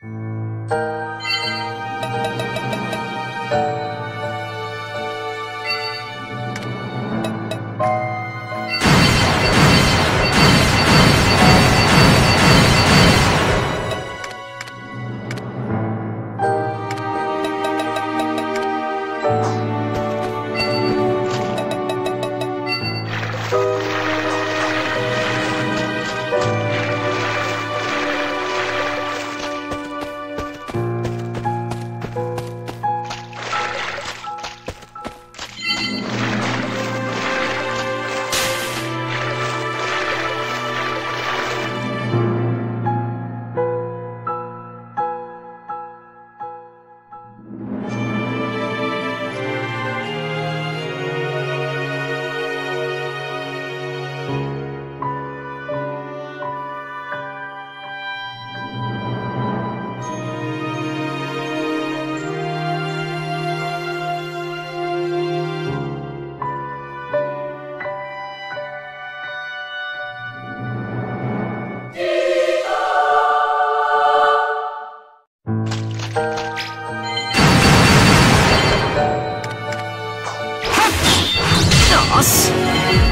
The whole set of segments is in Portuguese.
よ boss.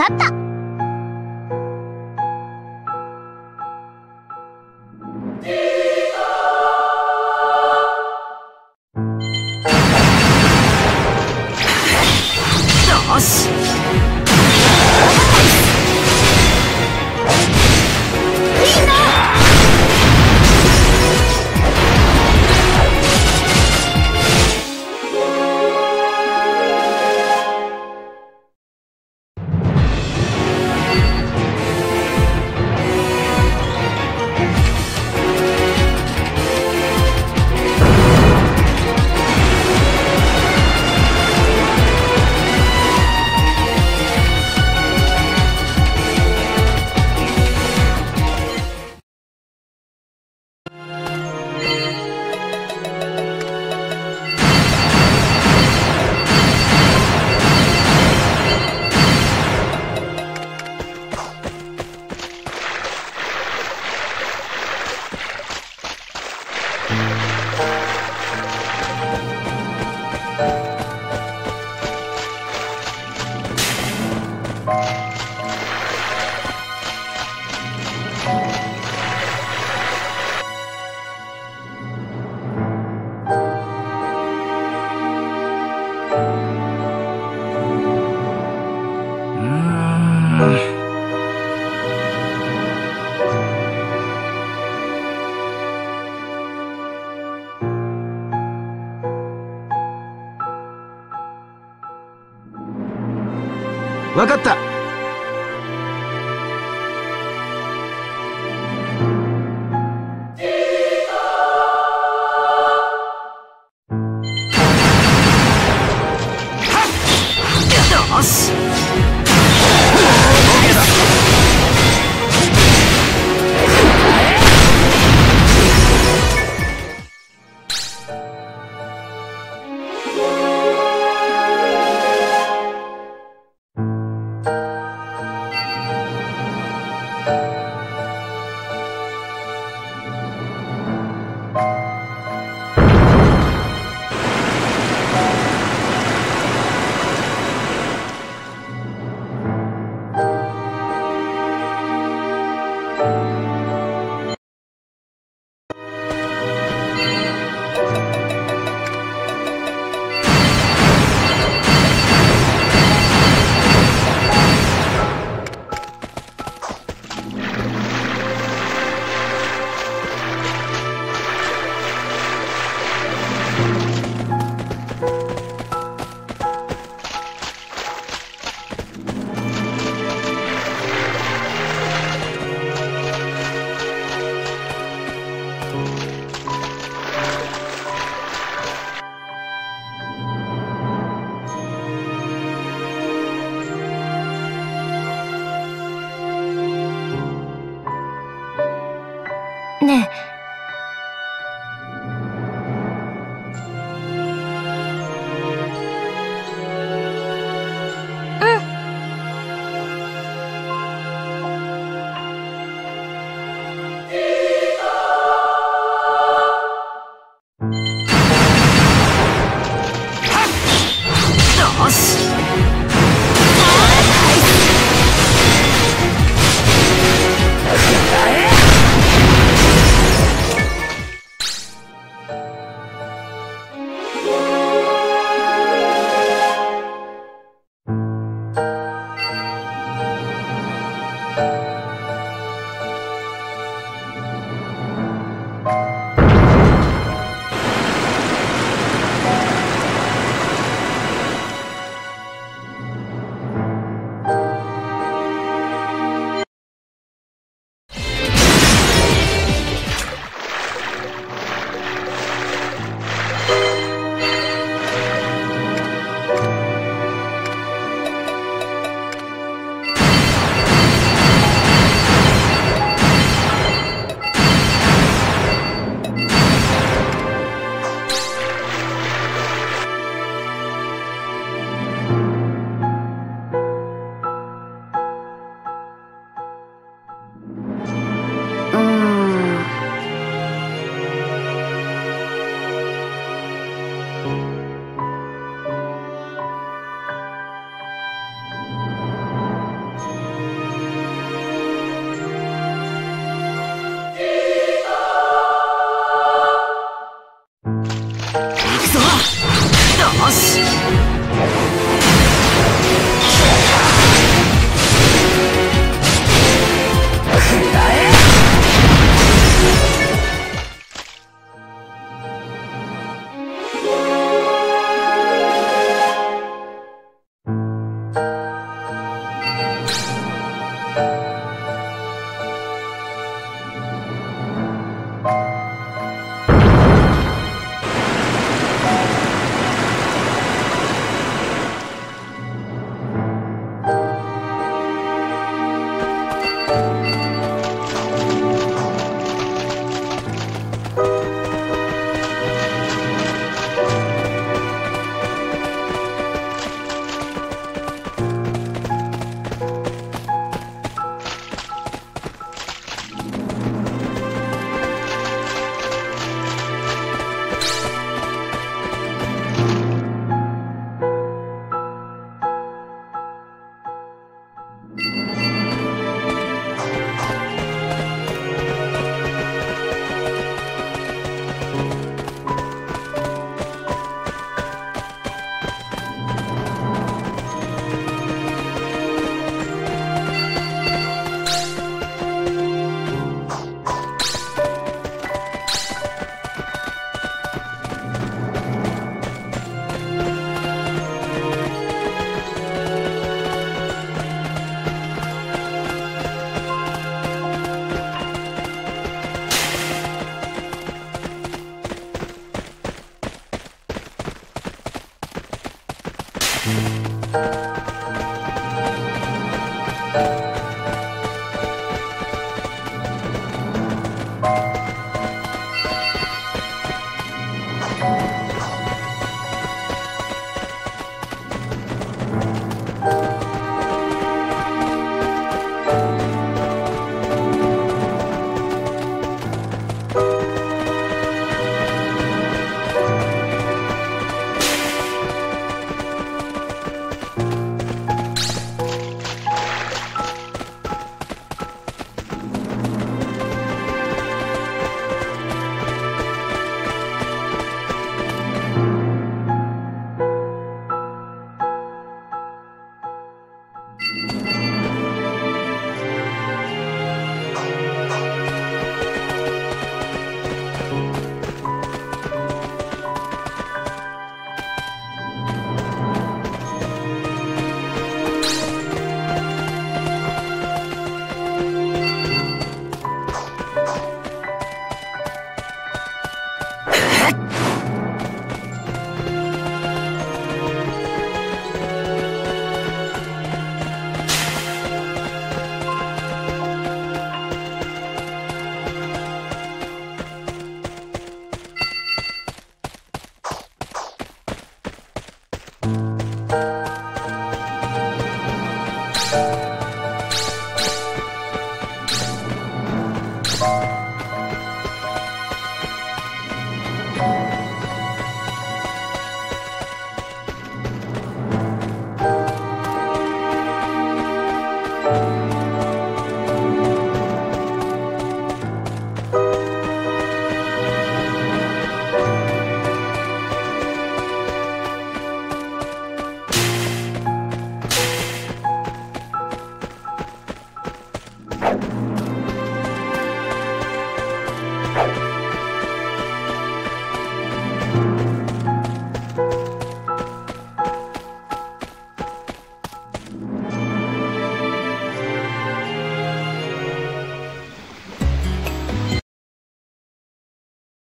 かった。